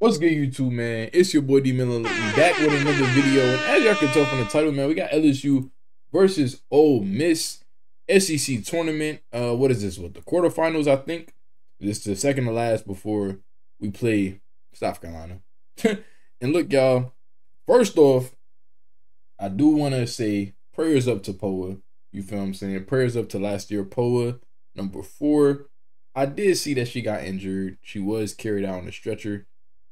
What's good, YouTube, man? It's your boy D Miller back with another video. And as y'all can tell from the title, man, we got LSU versus Ole Miss SEC tournament. Uh, what is this? What the quarterfinals? I think this is the second to last before we play South Carolina. and look, y'all. First off, I do want to say prayers up to Poa. You feel I'm saying? Prayers up to Last-Tear Poa, number four. I did see that she got injured. She was carried out on a stretcher.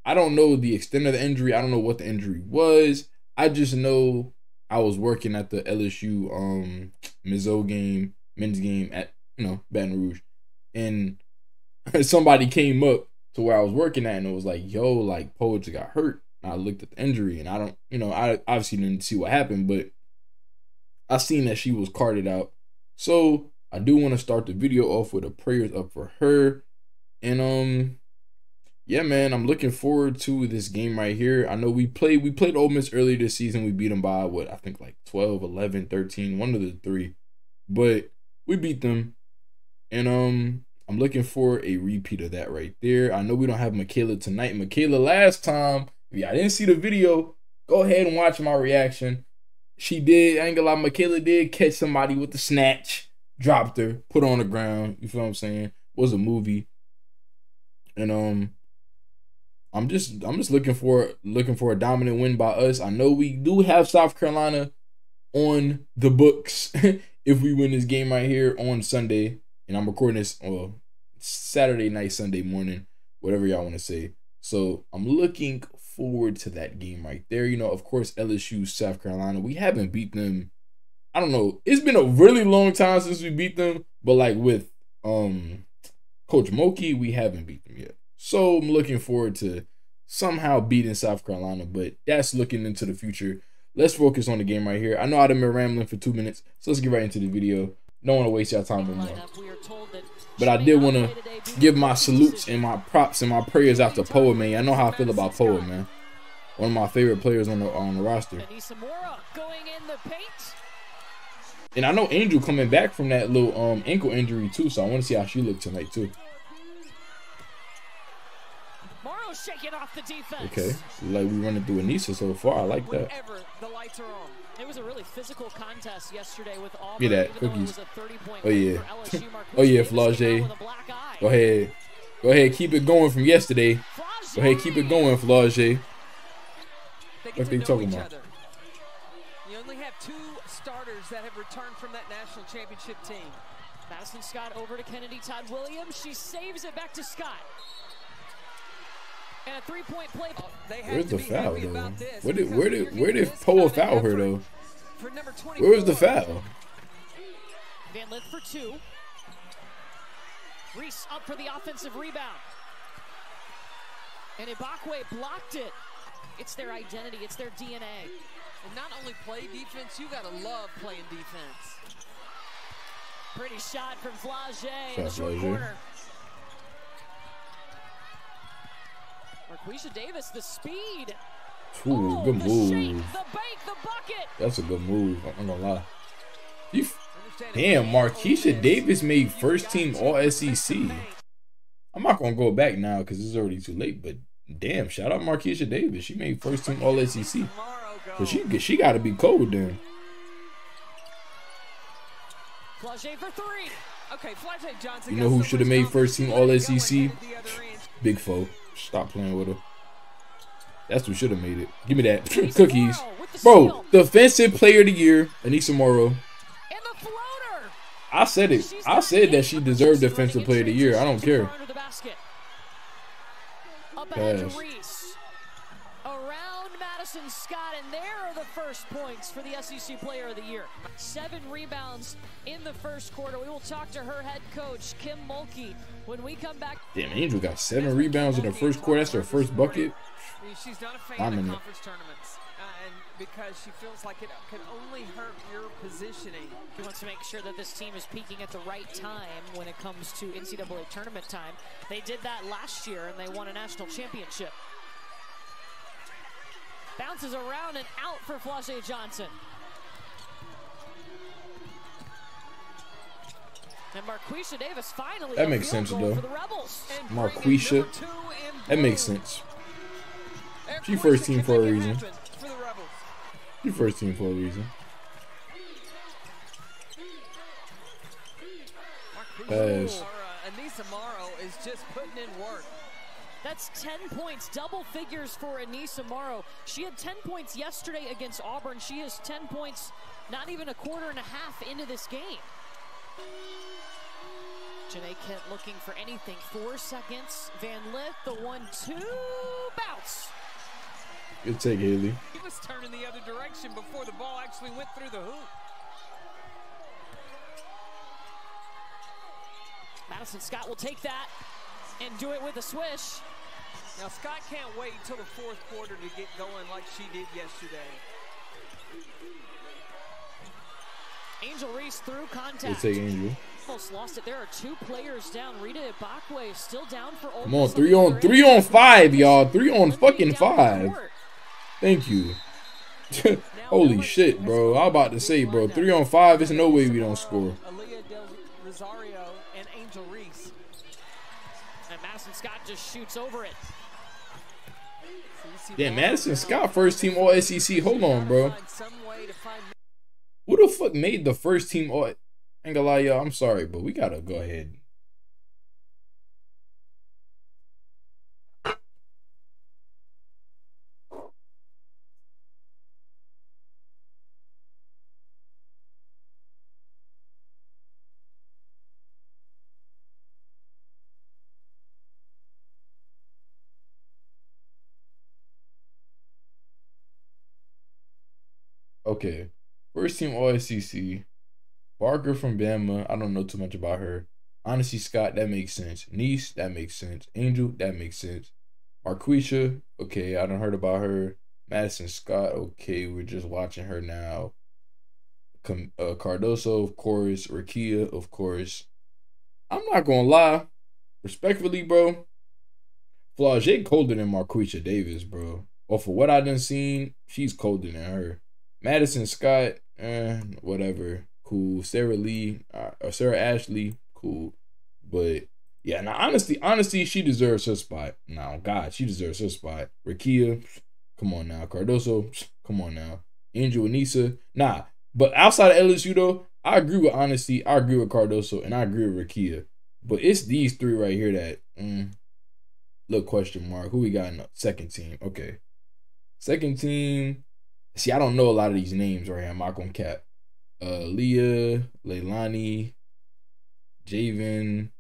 I don't know the extent of the injury. I don't know what the injury was. I just know I was working at the LSU um Mizzou game, men's game at you know Baton Rouge, and somebody came up to where I was working at and it was like, "Yo, like Poetry got hurt." And I looked at the injury and I don't, you know, I obviously didn't see what happened, but I seen that she was carted out. So I do want to start the video off with a prayers up for her, and um yeah, man, I'm looking forward to this game right here. I know we played we played Ole Miss earlier this season. We beat them by what I think like 12, 11, 13, one of the three. But we beat them. And um I'm looking for a repeat of that right there. I know we don't have Michaela tonight. Michaela last time, if y'all didn't see the video, go ahead and watch my reaction. She did, I ain't gonna lie, Michaela did catch somebody with the snatch, dropped her, put her on the ground. You feel what I'm saying? Was a movie. And um I'm just I'm just looking for looking for a dominant win by us. I know we do have South Carolina on the books if we win this game right here on Sunday. And I'm recording this well Saturday night, Sunday morning, whatever y'all want to say. So I'm looking forward to that game right there. You know, of course, LSU, South Carolina. We haven't beat them. I don't know. It's been a really long time since we beat them, but like with um Coach Mulkey, we haven't beat them yet. So I'm looking forward to somehow beating South Carolina, but that's looking into the future. Let's focus on the game right here. I know I've been rambling for two minutes, so let's get right into the video. Don't want to waste your time anymore. But I did want to give my salutes and my props and my prayers out to Poa, man. I know how I feel about Poa, man. One of my favorite players on the on the roster. And I know Angel coming back from that little um ankle injury too, so I want to see how she looked tonight too shaking off the defense. Okay, like we running through Aneesah so far. I like that. Whenever The lights are on. It was a really physical contest yesterday with Auburn. Get that cookies. Oh, oh yeah. oh yeah, Flau'jae. Go ahead. Go ahead, keep it going from yesterday. Go ahead, keep it going, Flau'jae. What are they talking about? You only have two starters that have returned from that national championship team. Madison Scott over to Kennedy Todd Williams. She saves it back to Scott. And a three-point play. Oh, Oh, Where's the foul though? Where did where did where did Poa foul her though? Where was the foul? Van Lith for two. Reese up for the offensive rebound. And Igbokwe blocked it. It's their identity. It's their DNA. And not only play defense, you got to love playing defense. Pretty shot from Flau'jae in the short corner. Marquesha Davis, the speed. Ooh, oh, good move. That's a good move. I'm not gonna lie. You, damn, Marquesha Davis made first team All SEC. I'm not gonna go back now because it's already too late. But damn, shout out Marquesha Davis. She made first team All SEC. So she she got to be cold then. You know who should have made first team All SEC? Big foe. Stop playing with her. That's who should have made it. Give me that. Cookies. Bro, defensive player of the year, Aneesah Morrow. I said it. I said that she deserved defensive player of the year. I don't care. Pass. Madison Scott, and there are the first points for the SEC Player of the Year. Seven rebounds in the first quarter. We will talk to her head coach, Kim Mulkey, when we come back. Damn, Angel got seven rebounds in the first quarter. That's her first bucket. She's not a fan of conference tournaments uh, because she feels like it can only hurt your positioning. She wants to make sure that this team is peaking at the right time when it comes to NCAA tournament time. They did that last year and they won a national championship. Bounces around and out for Flau'jae Johnson. And Marquesha Davis finally That makes sense though. Marquesha. That makes sense. She first team for a reason. She first team for uh, a reason. Pass. Aneesah Morrow is just putting in work. That's 10 points, double figures for Aneesah Morrow. She had 10 points yesterday against Auburn. She has 10 points not even a quarter and a half into this game. Janae Kent looking for anything. Four seconds. Van Lith, the one-two bounce. Good take, Hailey. He was turning the other direction before the ball actually went through the hoop. Madison Scott will take that and do it with a swish. Now, Scott can't wait until the fourth quarter to get going like she did yesterday. Angel Reese through contact. Good take, Angel. Almost lost it. There are two players down. Rita Igbokwe still down for Come on, three on three on five, y'all. Three on fucking five. Thank you. Holy shit, bro. I am about to say, bro, three on five, there's no way we don't score. Aalyah Del Rosario And Madison Scott just shoots over it. Damn, Madison Scott first team All SEC. Hold on, bro. Who the fuck made the first team All? Ain't gonna lie, y'all. I'm sorry, but we gotta go ahead Okay. First team All SEC. Barker from Bama. I don't know too much about her. Honesty Scott, that makes sense. Niece, that makes sense. Angel, that makes sense. Marquesha, okay, I don't heard about her. Madison Scott, okay, we're just watching her now. Com- uh, Cardoso, of course. Rickea, of course. I'm not gonna lie, respectfully, bro. Flau'jae colder than Marquesha Davis, bro. Or for what I done seen, she's colder than her. Madison Scott, eh, whatever, cool. Sarah Lee uh, or Sarah Ashlee, cool. But yeah, now honestly, honestly, she deserves her spot. Now, God, she deserves her spot. Rickea, come on now. Cardoso, come on now. Angel Aneesah, nah. But outside of LSU though, I agree with honesty. I agree with Cardoso, and I agree with Rickea. But it's these three right here that mm, look question mark. Who we got in the second team? Okay, second team. See, I don't know a lot of these names right here. I'm not gonna cap. Uh, Leah, Leilani, Javen.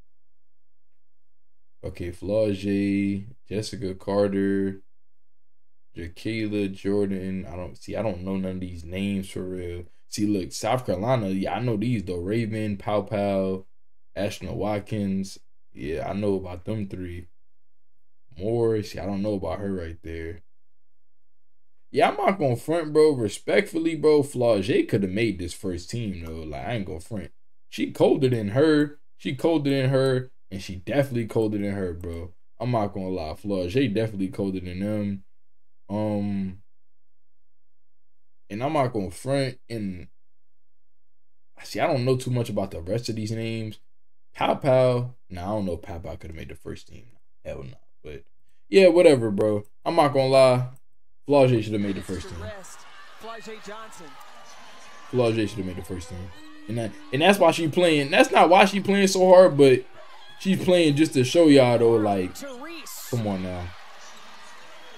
Okay, Flau'jae, Jessica Carter, Jakayla Jordan. I don't see. I don't know none of these names for real. See, look, South Carolina. Yeah, I know these though. Raven, Pow Pow, Ashlyn Watkins. Yeah, I know about them three. Morris. I don't know about her right there. Yeah, I'm not gonna front, bro. Respectfully, bro, Flau'jae could have made this first team though. Like I ain't gonna front. She colder than her. She colder than her, and she definitely colder than her, bro. I'm not gonna lie. Flau'jae definitely colder than them. Um, and I'm not gonna front. And I see, I don't know too much about the rest of these names. Paopao. Nah, I don't know. Paopao could have made the first team. Hell no. But yeah, whatever, bro. I'm not gonna lie. Flau'jae should have made the first team. Flau'jae should have made the first team. And that, and that's why she playing. That's not why she playing so hard, but she's playing just to show y'all though, like, come on now.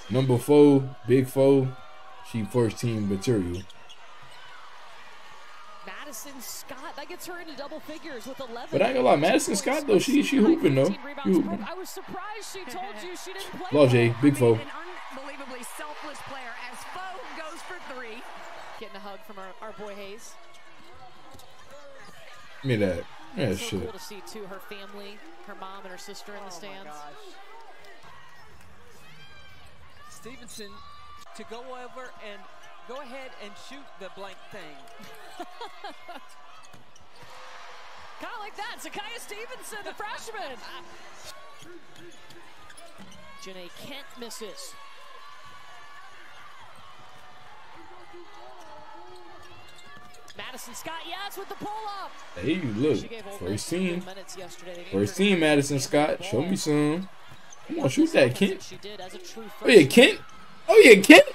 Number four, big four, she first team material. Madison Scott, that gets her into double figures with 11. But I ain't gonna lie, Madison Scott though, she she hooping though. She hooping. I was surprised she told you she didn't play. Flau'jae, big four unbelievably selfless player as Foe goes for three. Getting a hug from our, our boy Hayes. Give me that. Yeah, so shit. cool to see too her family, her mom and her sister in the oh stands. Stevenson to go over and go ahead and shoot the blank thing. kind of like that. Zakiya Stevenson, the freshman. Janae Kent misses. Madison Scott, yes, with the pull up. Hey, you look, first team. First team, Madison Scott. Show me some. Come on, shoot that, oh, Kent. Oh, yeah, Kent. Oh yeah, Kent.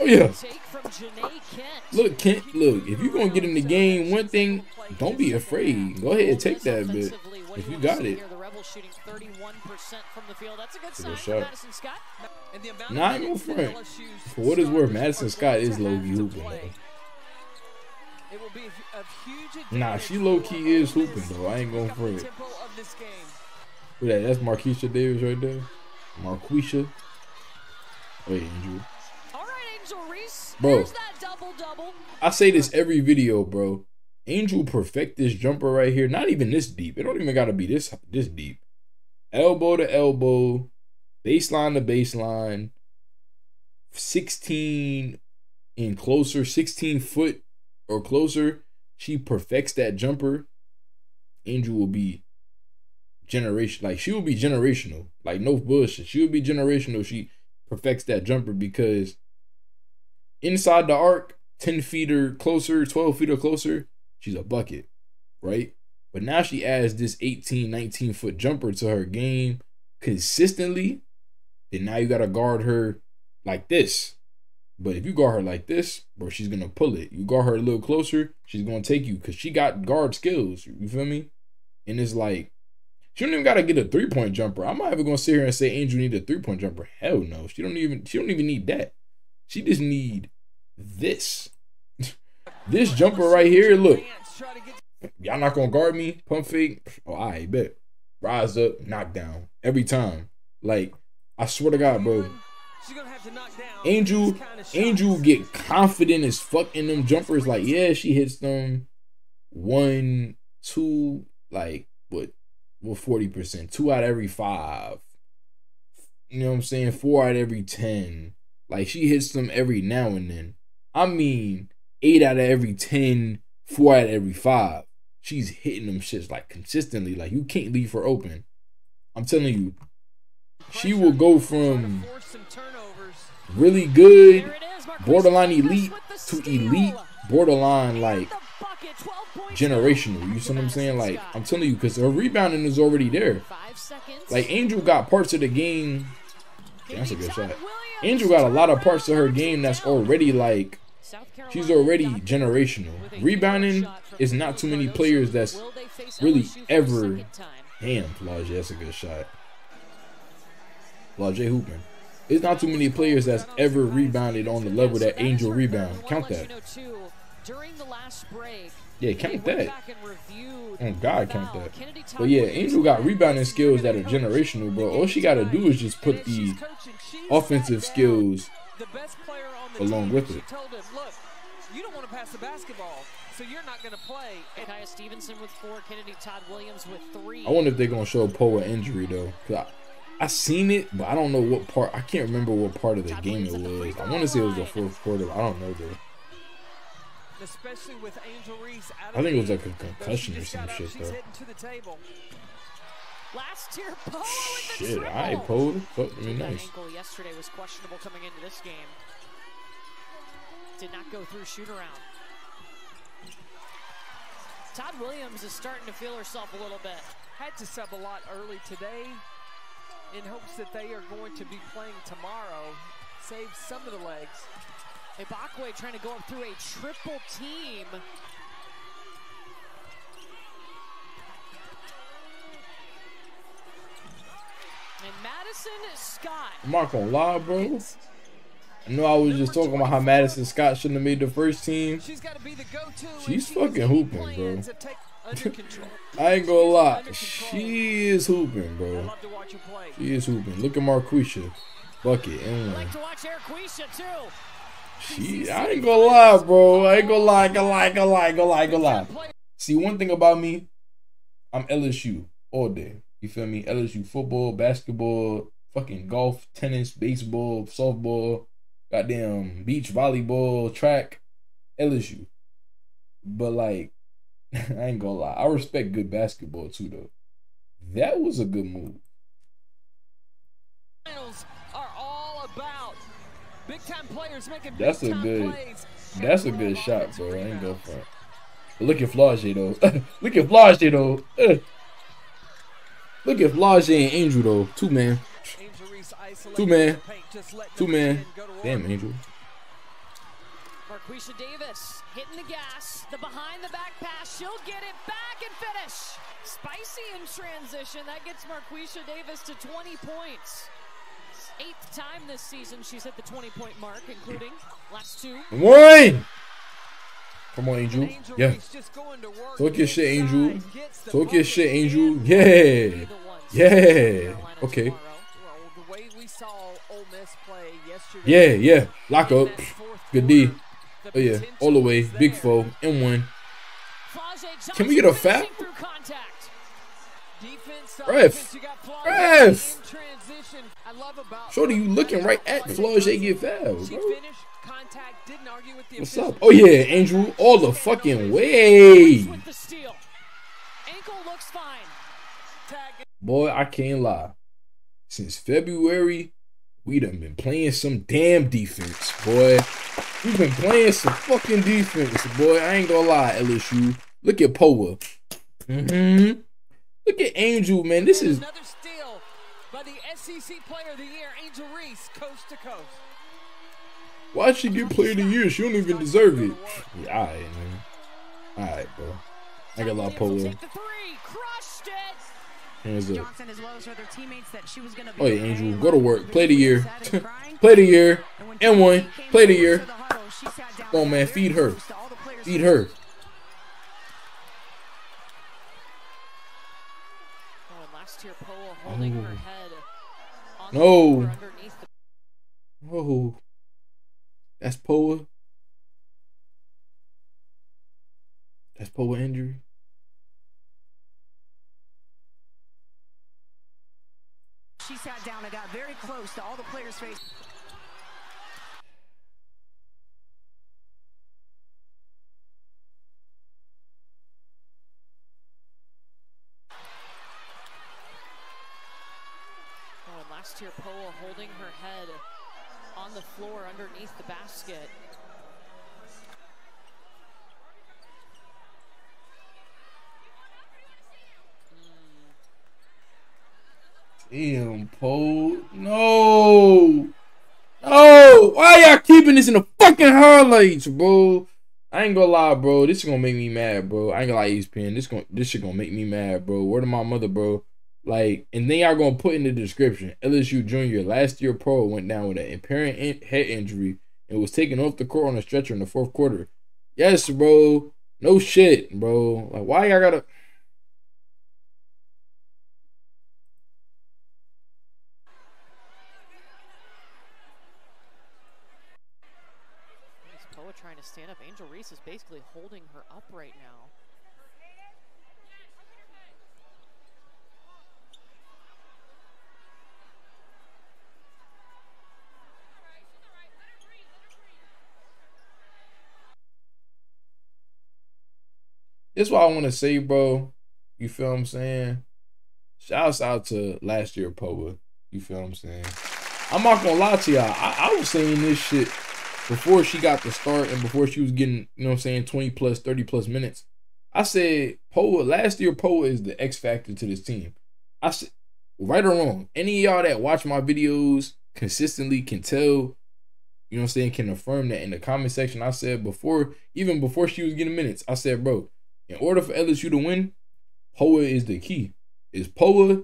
Oh yeah. Take from Janae Kent. Look, Kent. Look, if you're gonna get in the game, one thing, don't be afraid. Go ahead, and take that bit. If you got it. The Rebels shooting 31% from the field. That's a good shot. Madison Scott. And the amount Nah, I of ain't gonna front. For what it's worth, Madison Scott is low key hooping play. It will be a, a huge Nah, she low-key is hooping, though. I ain't going for it. tempo of this game. Who that? That's Marquesha Davis right there. Marquesha. Wait, Andrew. All right, Angel Reese. Bro. There's that double double. I say this every video, bro. Angel perfect this jumper right here. Not even this deep. It don't even gotta be this this deep. Elbow to elbow, baseline to baseline, 16 and closer, 16 foot or closer. She perfects that jumper. Angel will be generation like she will be generational. Like no bullshit. She will be generational. She perfects that jumper because inside the arc, 10 feet or closer, 12 feet or closer, she's a bucket, right? But now she adds this 18, 19 foot jumper to her game consistently. Then now you got to guard her like this. But if you guard her like this, bro, she's going to pull it. You guard her a little closer, she's going to take you because she got guard skills. You feel me? And it's like, she don't even gotta get a three point jumper. I'm not even gonna sit here and say Angel need a three point jumper. Hell no. She don't even she don't even need that. She just need this. this jumper right here. Look, Lance try to get y'all not gonna guard me. Pump fake. Oh, I bet. Rise up, knock down every time. Like I swear to God, bro. She's gonna have to knock Angel, these kind of shots. Angel get confident as fuck in them jumpers. Like, yeah, she hits them one, two, like what, what forty percent, two out of every five. You know what I'm saying? Four out of every ten. Like she hits them every now and then. I mean, eight out of every ten, four out of every five. She's hitting them shits like consistently. Like you can't leave her open. I'm telling you, she will go from Force some turnovers. really good There it is. Marquise borderline elite to elite, borderline like the bucket, 12 points generational. You see what I'm saying? Like I'm telling you, because her rebounding is already there. Like Angel got parts of the game. That's a good shot. Angel got a lot of parts of her game that's knocks it down. already like she's already generational. Rebounding is not too many players that's Will they face really LSU for a ever. Damn, Flau'jae, that's a good shot. Flau'jae hooping. It's not too many players that's ever rebounded on the level that Angel rebound. Count that. let you know, too, during the last break, Yeah, count that. back and reviewed Oh God, count that. But yeah, Angel got rebounding skills that are generational, but All she gotta do is just put And if she's the offensive skills the best player on the along team, with she it. told him, look, you don't want to pass the basketball, so you're not going to play. And Kaya Stevenson with four, Kennedy Todd Williams with three. I wonder if they're gonna show Poe an injury though. I, I seen it, but I don't know what part. I can't remember what part of the game it was. I want to say it was the fourth quarter. I don't know though. especially with Angel Reese out of I think it was like a game, though she concussion or just some got up, shit she's though. heading to the table. Last-Tear, Poe with the Shit, triple. I ain't Poe. Fuck me, That nice. ankle yesterday was questionable coming into this game. Did not go through shoot around. Todd Williams is starting to feel herself a little bit. Had to sub a lot early today in hopes that they are going to be playing tomorrow. Save some of the legs. Igbokwe trying to go up through a triple team. Madison Scott. I'm not gonna lie, bro. I know I was just talking about how Madison Scott shouldn't have made the first team. She's got to be the go-to. She's fucking hooping, bro. to take under control. I ain't gonna lie, she is hooping, bro. love to watch her play. She is hooping. Look at Marquesha, bucket and I mm. like to watch Eriquisha too. She, I ain't gonna lie, bro. I ain't gonna lie, gonna lie, gonna lie, gonna lie, gonna lie. See, one thing about me, I'm LSU all day. You feel me? LSU football, basketball, fucking golf, tennis, baseball, softball, goddamn beach volleyball, track, LSU. But like, I ain't gonna lie, I respect good basketball too, though. That was a good move. Finals are all about big time players making That's a good- plays. That's a good shot, bro. I ain't go rebounds. front. Look at Flau'jae though. look at Flau'jae though. Look at Flau'jae and Angel though. Two man. Two man. Two man. Damn, Angel. Marquesha Davis hitting the gas. The behind the back pass. She'll get it back and finish. Spicy in transition. That gets Marquesha Davis to 20 points. Eighth time this season she's hit the 20 point mark, including last two. One. Come on, Angel. Yeah. Talk your shit, Angel. Talk your shit, Angel. Yeah. Yeah. Okay. Yeah, yeah. Lock up. Good D. Oh, yeah. All the way. Big foe. And one. Can we get a fat? Ref. Ref. Shorty, you looking right at Flau'jae get fouled, bro. What's up? Oh, yeah, Angel. All the fucking way. Boy, I can't lie. Since February, we done been playing some damn defense, boy. We've been playing some fucking defense, boy. I ain't gonna lie, LSU. Look at Poa. Mm-hmm. Look at Angel, man. This is another steal by the SEC Player of the Year, Angel Reese, coast to coast. Why'd she get Player of the Year? She don't even deserve it. Yeah, all right, man. All right, bro. I got a lot of Poa. Hands up. Oh, yeah, Angel. Go to work. Play the year. Play the year. And one. Play the year. Come on, man. Feed her. Feed her. Oh. No. Oh. That's Poa. That's Poa injury. She sat down and got very close to all the players' face. Oh, Last-Tear, Poa holding her head on the floor underneath the basket. Damn, Poe. No. No. Why y'all keeping this in the fucking highlights, bro? I ain't gonna lie, bro. This is gonna make me mad, bro. I ain't gonna lie, ESPN. This gonna this shit gonna make me mad, bro. Word of my mother, bro. Like, and then y'all gonna put in the description. LSU junior Last-Tear Poa went down with an apparent in head injury and was taken off the court on a stretcher in the fourth quarter. Yes, bro. No shit, bro. Like, why y'all gotta? trying to stand up. Angel Reese is basically holding her up right now. This is what I want to say, bro. You feel what I'm saying? Shouts out to Last-Tear Poa. You feel what I'm saying? I'm not gonna lie to y'all. I, I was saying this shit before she got the start and before she was getting, you know what I'm saying, 20 plus, 30 plus minutes, I said Poa, Last-Tear Poa is the X factor to this team. I said, right or wrong, any y'all that watch my videos consistently can tell, you know what I'm saying, can affirm that in the comment section. I said before, even before she was getting minutes, I said, bro, in order for LSU to win, Poa is the key. Is Poa,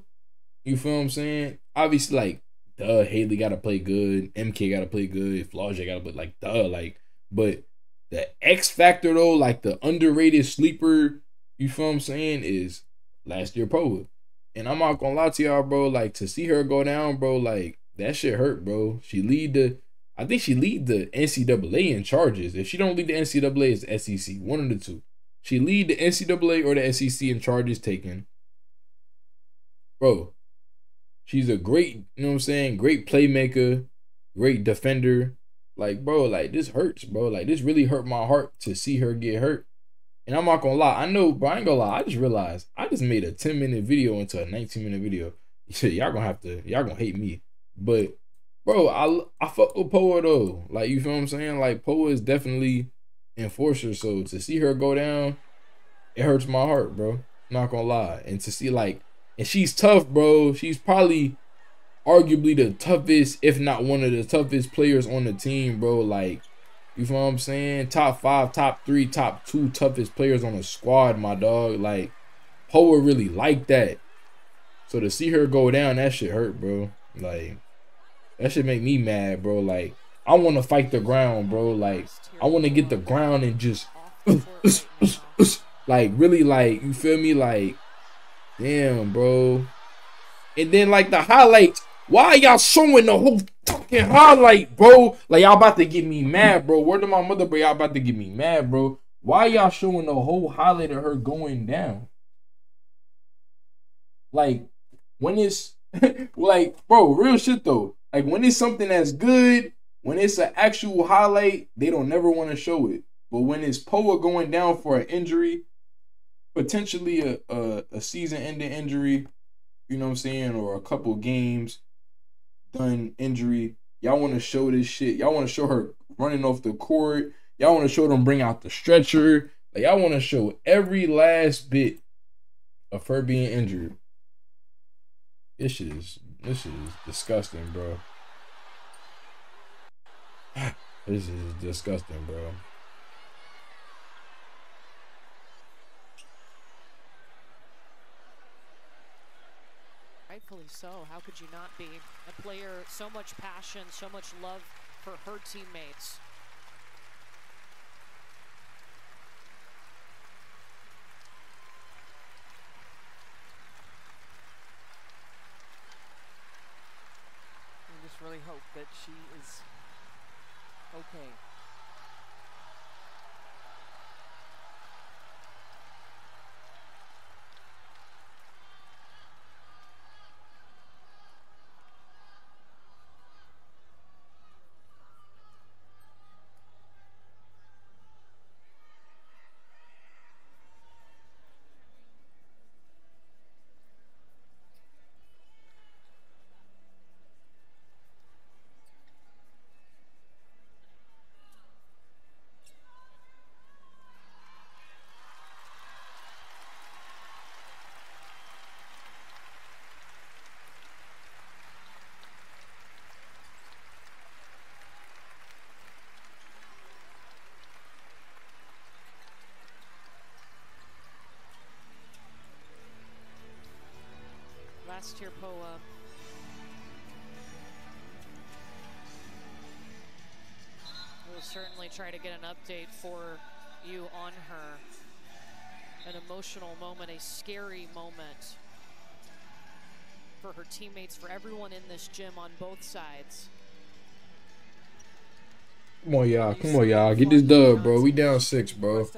you feel what I'm saying? Obviously, like duh, Hailey gotta play good, MK gotta play good, Flau'jae gotta play like duh, like, but the X factor though, like the underrated sleeper, you feel what I'm saying, is Last-Tear Poa. And I'm not gonna lie to y'all, bro. Like to see her go down, bro, like that shit hurt, bro. She lead the I think she lead the NCAA in charges. If she don't lead the NCAA, it's SEC. One of the two. She lead the NCAA or the SEC in charges taken. Bro, She's a great, you know what I'm saying, great playmaker, great defender. Like, bro, like this hurts, bro. Like this really hurt my heart to see her get hurt. And I'm not gonna lie, I know, bro, I ain't gonna lie. I just realized I just made a 10 minute video into a 19 minute video. y'all gonna have to, y'all gonna hate me. But bro, I I fuck with Poa though. Like you feel what I'm saying? Like Poa is definitely enforcer. So to see her go down, it hurts my heart, bro. Not gonna lie. And to see like and she's tough, bro. She's probably arguably the toughest, if not one of the toughest players on the team, bro. Like, you know what I'm saying? Top five, top three, top two toughest players on the squad, my dog. Like, Poa really like that. So to see her go down, that shit hurt, bro. Like, that should make me mad, bro. Like, I want to fight the ground, bro. Like, I want to get the ground and just, like, really, like, you feel me? Like, damn, bro. And then, like, the highlights why y'all showing the whole fucking highlight, bro? Like y'all about to get me mad, bro. Word to my mother, bro. Y'all about to get me mad, bro. Why y'all showing the whole highlight of her going down? Like when it's like, bro, real shit though. Like when it's something that's good, when it's an actual highlight, they don't never want to show it. But when it's Poa going down for an injury, potentially a, a, a season-ending injury, you know what I'm saying, or a couple games, done injury. Y'all want to show this shit. Y'all want to show her running off the court. Y'all want to show them bring out the stretcher. Like y'all want to show every last bit of her being injured. This shit is this shit is disgusting, bro. This is disgusting, bro. rightfully so. How could you not be? A player, so much passion, so much love for her teammates. I just really hope that she is okay. Last year, Poa. We'll certainly try to get an update for you on her. An emotional moment, a scary moment for her teammates, for everyone in this gym on both sides. Come on, y'all. Come on, y'all. Get this dub, bro. We down six, bro.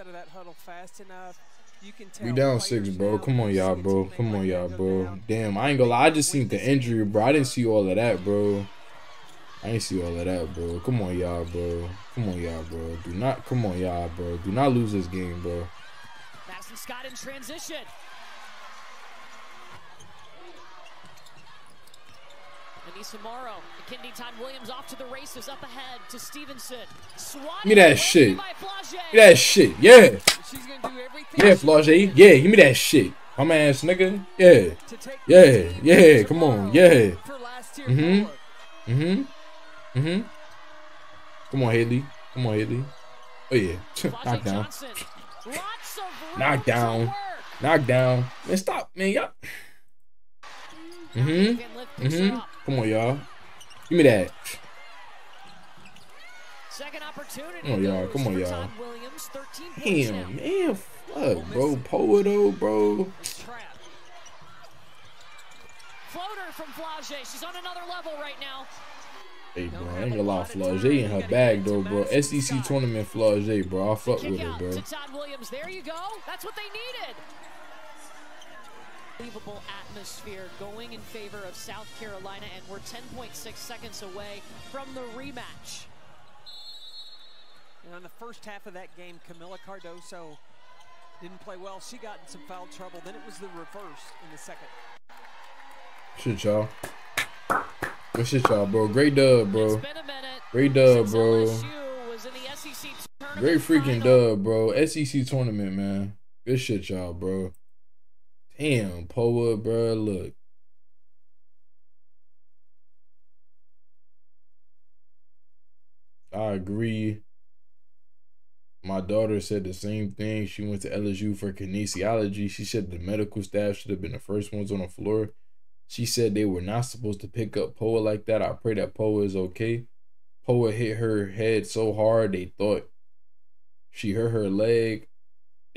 We down six, bro. Come on, y'all, bro. Come on, y'all, bro. Damn, I ain't gonna lie. I just seen the injury, bro. I didn't see all of that, bro. I ain't see all of that, bro. Come on, y'all, bro. Come on, y'all, bro. Do not, come on, y'all, bro. Do not lose this game, bro. Madison Scott in transition. Aneesah Morrow, McKinley Todd Williams off to the races, up ahead to Stevenson. Give me that shit. Give me that shit. Yeah. Yeah, Flau'jae. Yeah, give me that shit. My ass nigga. Yeah. Yeah. Yeah. Come on. Yeah. Mm-hmm. Mm-hmm. Mm-hmm. Come on, Hailey. Come on, Hailey. Oh yeah. Knock down. Knock down. Knock down. Man, stop, man. Y'all. Mm-hmm. Mm-hmm. Come on, y'all. Give me that. Second opportunity. Come on, y'all. Come on, y'all. Damn, man. Fuck, bro. Poa, though, bro. Floater from Flau'jae. She's on another level right now. Hey, bro, I ain't gonna lie, Flau'jae in her bag, though, bro. SEC tournament Flau'jae, bro. I fuck with her, bro. Todd Williams. There you go. That's what they needed unbelievable atmosphere going in favor of South Carolina, and we're 10.6 seconds away from the rematch. And on the first half of that game, Kamilla Cardoso didn't play well. She got in some foul trouble. Then it was the reverse in the second. Shit, y'all. Good shit, y'all, bro. Great dub, bro. Great dub, bro. Great freaking dub, bro. SEC tournament, man. Good shit, y'all, bro. Damn, Poa, bro. Look. I agree. My daughter said the same thing. She went to LSU for kinesiology. She said the medical staff should have been the first ones on the floor. She said they were not supposed to pick up Poa like that. I pray that Poa is okay. Poa hit her head so hard they thought she hurt her leg.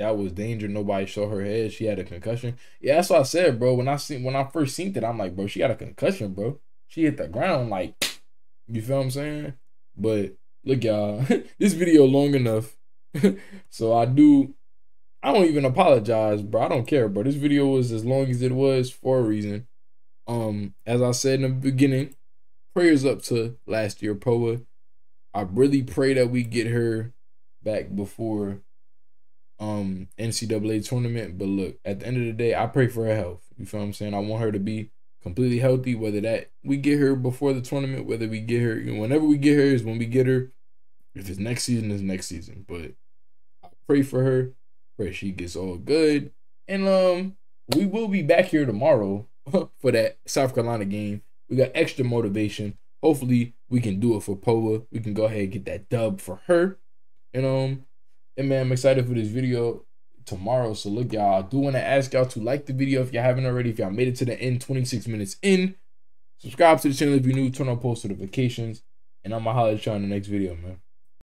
That was danger. Nobody saw her head. She had a concussion. Yeah, that's what I said, bro. When I seen when I first seen it, I'm like, bro, she got a concussion, bro. She hit the ground like, you feel what I'm saying? But look, y'all, this video long enough. so I do I don't even apologize, bro. I don't care, bro. This video was as long as it was for a reason. Um, as I said in the beginning, prayers up to Last-Tear Poa. I really pray that we get her back before um NCAA tournament. But look, at the end of the day, I pray for her health. You feel what I'm saying? I want her to be completely healthy. Whether that we get her before the tournament, whether we get her, you know, whenever we get her is when we get her. If it's next season, it's next season. But I pray for her. Pray she gets all good. And um, we will be back here tomorrow for that South Carolina game. We got extra motivation. Hopefully, we can do it for Poa. We can go ahead and get that dub for her. And um, and man, I'm excited for this video tomorrow. So look, y'all, I do want to ask y'all to like the video if you haven't already. If y'all made it to the end, 26 minutes in, subscribe to the channel if you're new, turn on post notifications, and I'm gonna holler at y'all in the next video, man.